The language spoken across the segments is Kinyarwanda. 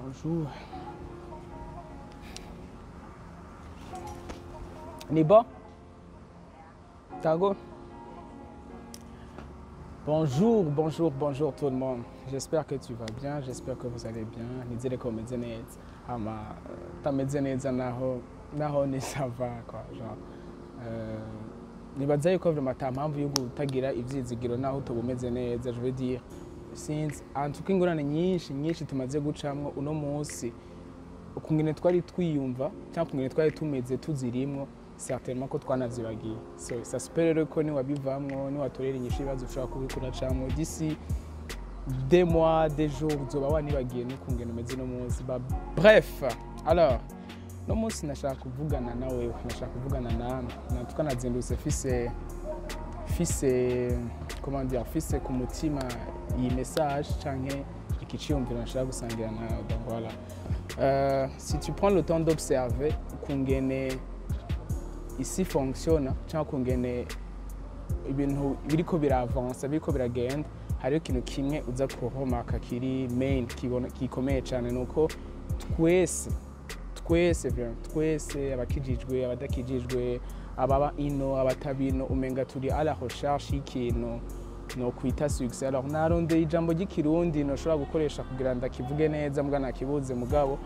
Bonjour. Ni bon Tago Bonjour, bonjour, bonjour tout le monde. J'espère que tu vas bien, j'espère que vous allez bien. Nizere ko umeze neza. Hama eh, utameze neza naho naho quoi. Genre euh, umeze neza. Je veux dire sinzi. Antuka ingorane nyinshi nyinshi tumaze gucamwo uno munsi. Ukungene twari twiyumva cyangwa ukungene twari tumeze tuzirimwo certainement ko twanavyibagiye so peut rero ko niwabivamwo niwatorera inyishu ibibazo ushobora kubikura camwo d'ici des mois des jours uzoba wanibagiye n'ukungene umeze uno munsi. Ba- bref alors no munsi nashaka kuvugana na wewe nashaka kuvugana nawe natuka nazindutse fise fise comment dire fise ku mutima iyi message canke iki ciyumviro nashaka gusangira nawe donc voilà. Euh, si tu prends le temps d'observer ukungene isi fonctionne cyangwa kungene ibintu biriko biravansa biriko biragenda hariho ikintu kimwe uza kuhomaka kiri main gikomeye cyane nuko twese twese vraiment, twese abakijijwe abadakijijwe ababa ino abatabino umenga turi à la recherche y'ikintu no kwita succès. Alors narondeye ijambo ry'ikirundi noshobora gukoresha kugira ndakivuge neza mbwa nakibuze mugabo.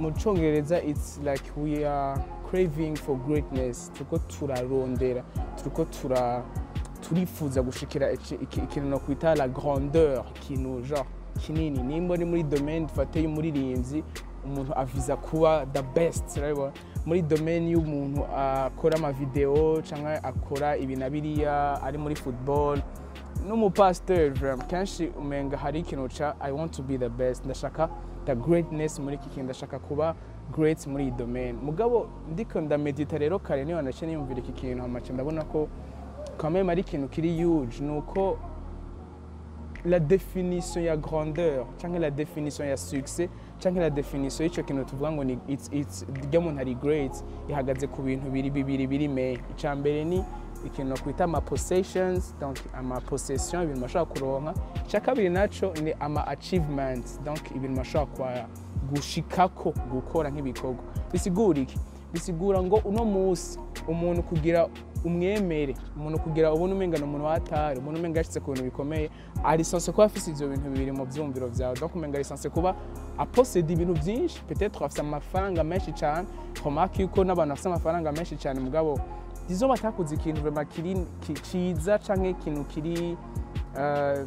Mu cyongereza it's like we are craving for greatness. Turiko turarondera turiko tura turifuza gushikira iki- iki- ikintu no kwita la grandeur ikintu genre kinini. Nimba ni muri domaine dufate y'umuririmbyi umuntu aviza kuba the best urabibona muri domaine y'umuntu akora amavideo cyangwa akora ibi na biriya ari muri football n'umupasiteri kenshi umenga hari ikintu ca i want to be the best. Ndashaka the greatness muri iki kintu. Ndashaka kuba great muri iyi domaine. Mugabo ndiko ndamedita rero kare niyo nace niyumvira iki kintu hamace ndabona ko kameme ari ikintu kiri huge. Ni uko la définition ya grandeur cyangwa la définition ya succès cyangwa la définition y'icyo kintu tuvuga ngo ni it's, it's, ryo muntu ari great ihagaze ku bintu biri bibiri biri me. Icya mbere ni ikintu nokwita ama donc ama possession ibintu bashobora kuronka. Icya kabiri naco ni ama achievements donc ibintu bashobora gushikako gukora nk'ibikorwa. Bisigura iki? Bisigura ngo uno munsi umuntu kugira umwemere umuntu kugira ubona umengana umuntu watari umuntu umenga yashitse ku bintu bikomeye ari sanse kuba afise ivyo bintu bibiri mu vyumviro vyawe donc umenga ari sanse kuba aposeda ibintu vyinshi peut-être afise amafaranga menshi cane. Remarque yuko n'abantu bafise amafaranga menshi cane mugabo dizo batakoze ikintu kiri ki- ciza canke ikintu kiri euh,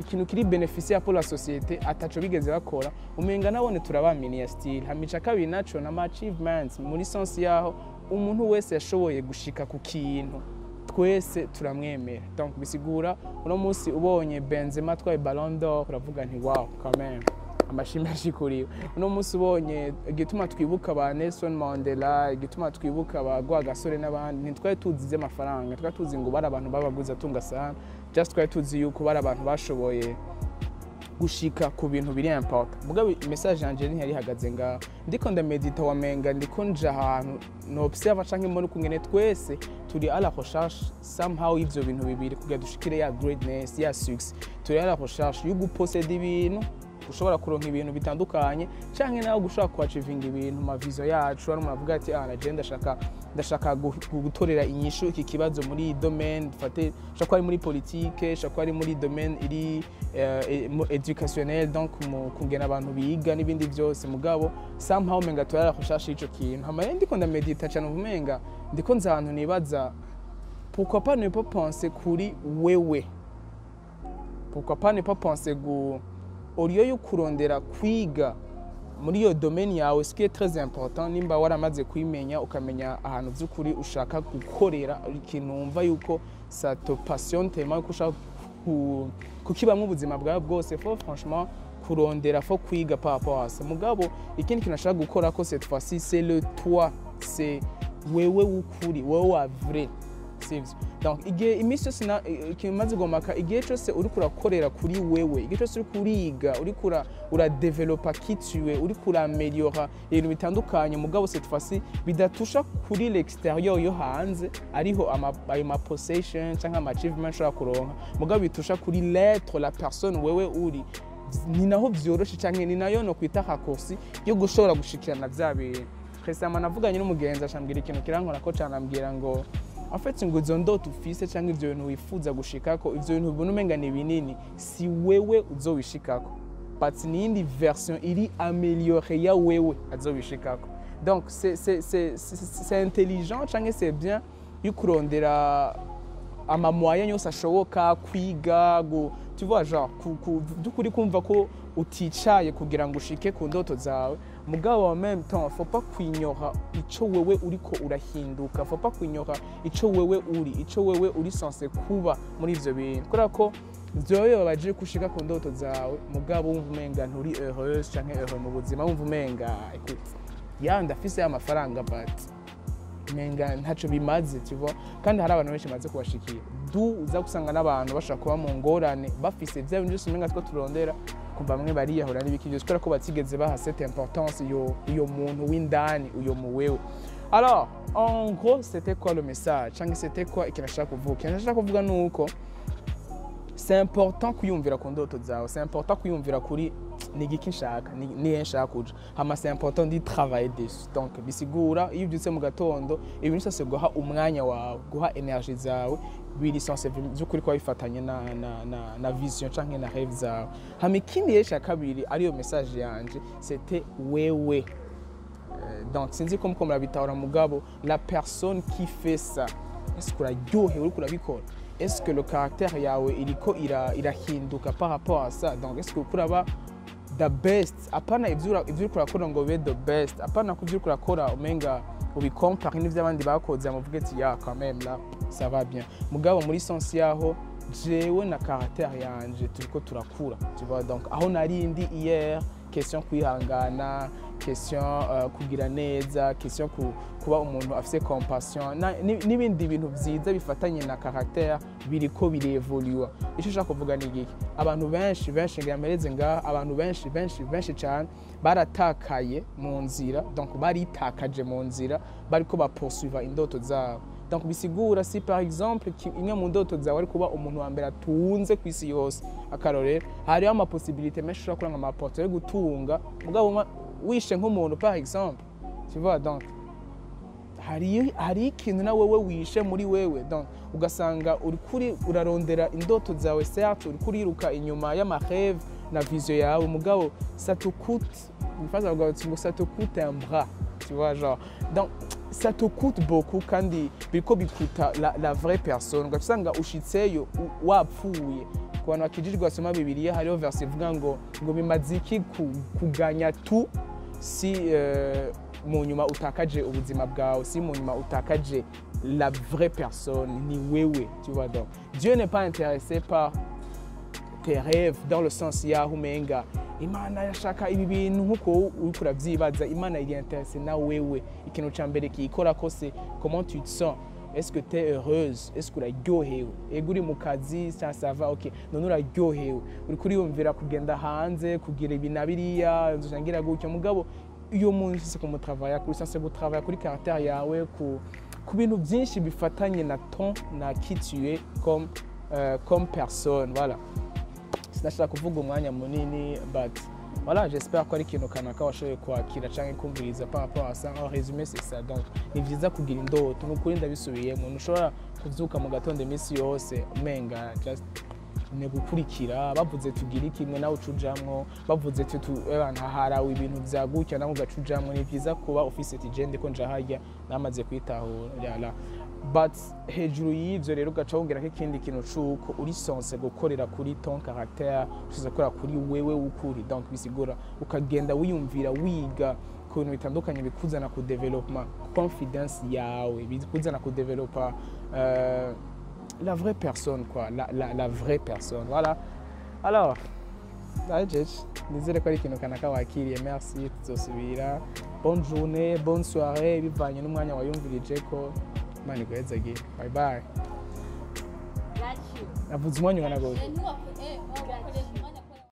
ikintu kiri beneficia pour la société ataco bigeze bakora umenga nabone turabaminiya style hamica kabiri naco nama achievements muri sense yaho umuntu wese yashoboye gushika ku kintu twese turamwemera. Donc bisigura uno munsi ubonye benzema atwaye ballon d'or uravuga nti wow quand même amashimwe ashikuriwe. Uno munsi ubonye igituma twibuka ba Nelson Mandela igituma twibuka ba Rwagasore n'abandi ntitwari tuzi ivy'amafaranga twari tuzi ngo bari abantu babaguze atunga sana just twari tuzi yuko bari abantu bashoboye gushika ku bintu biri important. Mugabo message yanje ntiyari ihagaze ngaho ndiko ndamedita wamenga ndiko nja ahantu no observe canke mbona ukungene twese turi à la recherche somehow y'ivyo bintu bibiri kugira dushikire ya greatness ya success. Turi à la recherche yo guposeda ibintu ushobora kuronka ibintu bitandukanye canke nawe gushobora kuachivinga ibintu mavizo yacu hari umuntu avuga ati ah naje ndashaka ndashaka gu- gutorera inyishu iki kibazo muri domaine dufate shaka ko ari muri politique shaka ko ari muri domaine iri eh, mu- educationnel donc mu kungena abantu biga n'ibindi byose mugabo somehow menga turara recherche y'ico kintu. Hama rero ndiko ndamedita cyane uvumenga ndiko nza ahantu nibaza pourquoi pas ne pas penser kuri wewe? Pourquoi pas ne pas penser gu au lieu yo kurondera kwiga muri iyo domaine yawe est très important nimba waramaze kwimenya ukamenya ahantu by'ukuri ushaka gukorera ikintu wumva yuko ça te passionne tellement yuko ushaka ku- kukibamwo ubuzima bwawe bwose fo franchement kurondera fo kwiga à ça. Mugabo ikindi kintu ashaka gukora ko cette fois-ci c'est le toi c'est wewe w'ukuri wewe wa vrai sivyo igihe iminsi yose na- i- ikintu maze gomaka igihe cyose uriko urakorera kuri wewe igihe cyose uriko uriga uriko ura- uradevelopa kituwe uriko urameliora ibintu bitandukanye mugabo fois-ci bidatusha kuri l'extérieur yo hanze ariho ayo ma possession cyangwa ama achievement ushobora kuronka. Mugabo bitusha kuri l'être la personne wewe uri. Ni naho byoroshye cyane ni na yo no kwita hakosi yo gushobora gushikirana bya bintu. Presama navuganye n'umugenzi ashambwira ikintu kirankora ko canambwira ngo afetse ngo izo ndoto ufise cyangwa ibyo bintu wifuza gushikako ibyo bintu ubona umenga ni binini si wewe uzobishikako but ni iyindi version iri ameliore ya wewe azobishikako donc c'est intelligent cyangwa c'est bien yo kurondera amamoyen yose ashoboka kwiga gu, tu vois genre ku- ku- by'ukuri kumva ko uticaye kugira ngo ushike ku ndoto zawe. Mugabo en même temps faut pas kwinyora ico wewe uriko urahinduka. Faut pas kwinyora ico wewe uri ico wewe uri censé kuba muri ivyo bintu. Kubera ko vyoba bibabaje kushika ku ndoto zawe mugabo wumva umenga nturi heureuse canke heureux mu buzima wumva umenga. Ya ndafise amafaranga but menga ntacyo bimaze tu vois. Kandi hari abantu benshi bamaze kubashikira. Du uza gusanga n'abantu bashobora kuba mu ngorane bafise bya bintu byose umenga two turondera. Bamwe bariyahura n'ibiki. Byose kubera ko batigeze baha cette importance iyo iyo muntu w'indani uyo mu wewe. Alors en gros c'était quoi le message? Cyangwa c'était quoi? Ikintu nashaka kuvuga ikintu nashaka kuvuga ni uko c'est important kwiyumvira ku ndoto zawe c'est important kwiyumvira kuri ni igiki nshaka ni nihe nshaka kuja hama c'est important di travailler dessus donc bisigura iyo ubyutse mu gatondo ibintu byose guha umwanya wawe guha energie zawe biri sense by'ukuri kuba bifatanye na, na, na, na vision canke na rêve zawe. Hama ikindi cya kabiri ariyo message yanje c'était wewe. Euh, donc sinzi ko muko murabitahura mugabo la personne qui fait ça est-ce que uraryohewe uriko urabikora est-ce que le caractère yawe iriko ira- irahinduka par rapport à ça? Donc est-ce que uraba the best. Apana ivyo ura- ivyo uriko urakora ngo ube the best. Apana ko ivyo uriko urakora umenga ubikompare n'ivyo abandi bakoze amuvuge ati ya quand même là ça va bien. Mugabo muri sens yaho jewe na caractère yanje turiko turakura. Tu vois? Donc aho nari ndi hier question kwihangana question uh, kugira neza question ku, kuba umuntu afise compassion n'ibindi bintu vyiza bifatanye na caractère biriko birevoluwa ico nshaka kuvuga ni igiki abantu benshi benshi ngira mpereze ngaha abantu benshi benshi benshi cyane baratakaye mu nzira donc baritakaje mu nzira bariko baposuiva indoto zabo. Donc bisigura si par exemple imwe mu ndoto zawe ari kuba umuntu wa mbere atunze ku isi yose. Akarorero hariho amaposibilite menshi ushobora kuranga amapoto yo gutunga mugabo wishe nk'umuntu par exemple. Vois donc hari ikintu na wewe wishe muri wewe. Ugasanga uri urarondera indoto zawe certes uri kuriruka inyuma y'amareve na vision yawe. Mugabo ça te coûte une phrase bavuga bati ngo ça te coûte un bras. Tu vois genre donc ça te coûte beaucoup kandi biriko bikuta la, vraie personne. Ugasanga ushitseyo u- wapfuye. Ku bantu bakijijwe basoma bibiliya hariho verse ivuga ngo ngo bimaze iki ku- kuganya tu si euh, mu utakaje ubuzima bwawe si mu utakaje la vraie personne ni wewe tu vois donc. Dieu n'est pas intéressé par tes rêves dans le sens yaho umenga imana yashaka ibi bintu nk'uko uriko uravyibaza imana iri intéressé na wewe. Ikintu ca mbere kiyikora ko se comment tu te sens? Est-ce que tu es heureuse? Est-ce que uraryohewe ego uri mu kazi ça ça va ok. None uraryohewe uriko uriyumvira kugenda hanze kugira ibi na biriya nzojangira gutyo mugabo iyo muntu ufise kumutravaya kuri sanse gutravaya kuri caractère yawe ku ku bintu byinshi bifatanye na ton na qui tu es comme, euh, comme personne. Voilà. Munini but voilà j'espère ko ari ikintu kanaka washoboye kwakira cyangwa kumviriza ça en résumé c'est ça. Donc ni byiza kugira indoto ni ukuri ndabisubiye umuntu ushobora kuvyuka mu gatondo iminsi yose umenga just ni gukurikira bavuze tugire kimwe nawe ucujamwo. Bavuze abantu harawe ibintu vya gutya nawe ugaca ujamwo. Ni byiza kuba ufise ati je ndiko nja harya namaze kwitahura. But hejuru y'ivyo rero ugaca wongerako ikindi kintu c'uko uri sonse gukorera kuri ton caractère usize gukorera kuri wewe w'ukuri. Donc bisigura ukagenda wiyumvira wiga ku bintu bitandukanye bikuzana ku development confidence yawe bikuzana ku developa uh, la vraie personne quoi. La, la, la vraie personne. Voilà. Alors ajeje nizere ko ari ikintu kanaka wakiriye merci tuzosubira bonne journée bonne soirée. Bivanye n'umwanya wayumvirije ko imana iguhezagire bye bye Got you. navuze umwanya ungana gute